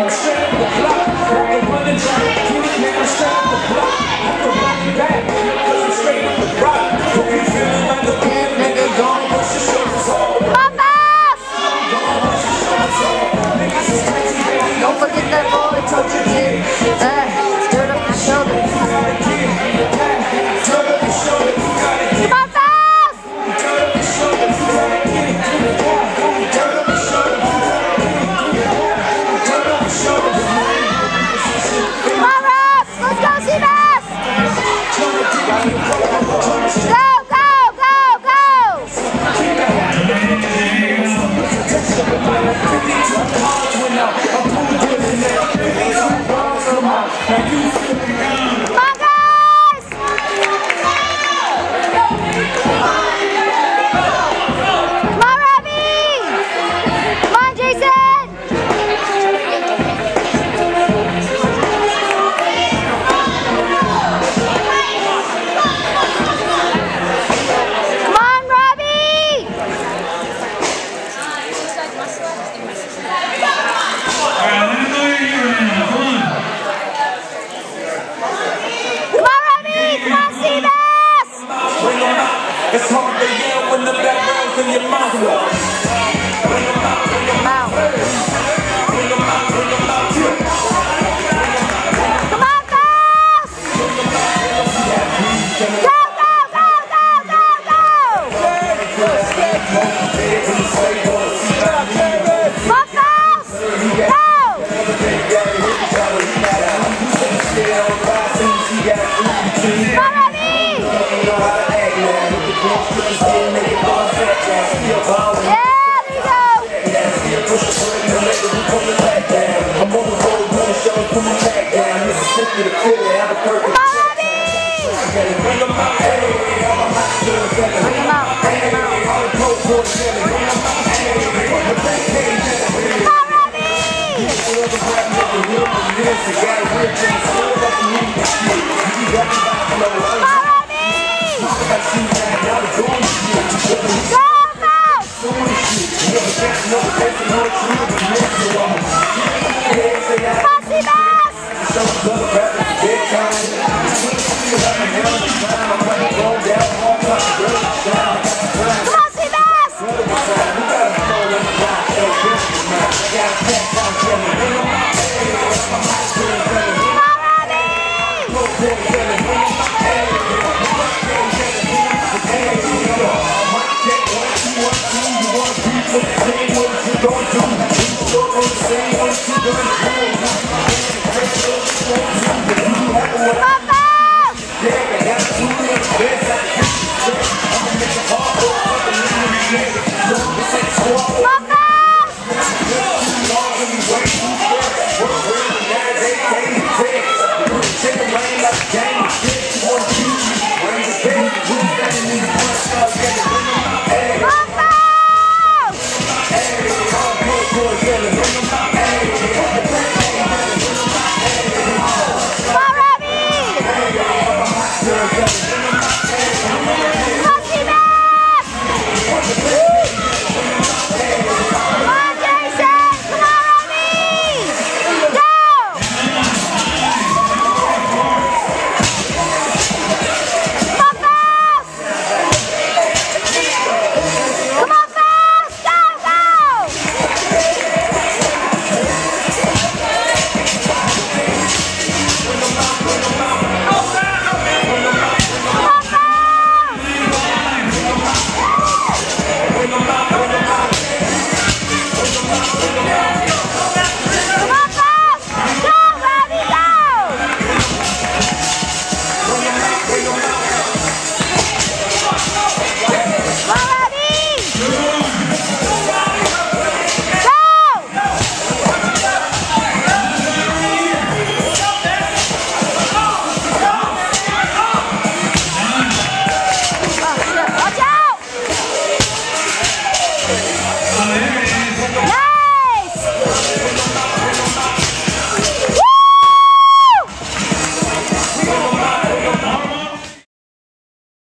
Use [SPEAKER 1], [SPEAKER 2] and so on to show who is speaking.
[SPEAKER 1] Almost It's hard to yell when the background's in your mouth.
[SPEAKER 2] Yeah, go! Bossy
[SPEAKER 1] Don't do. Don't do.